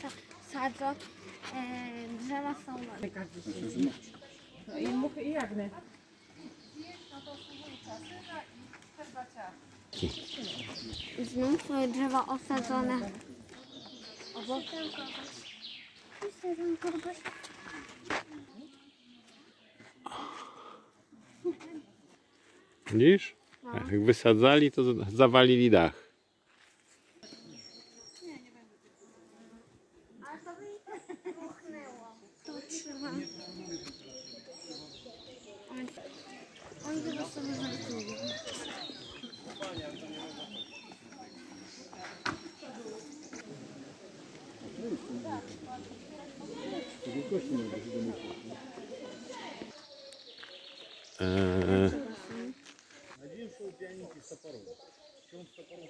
Sa- sadzą e, drzewa są No i muchy i jagny. Znów drzewa osadzone kogoś. Kogoś. Widzisz? Jak wysadzali, to za- zawalili dach. Он его сам э, Один шел пианист из топором. Причем с топором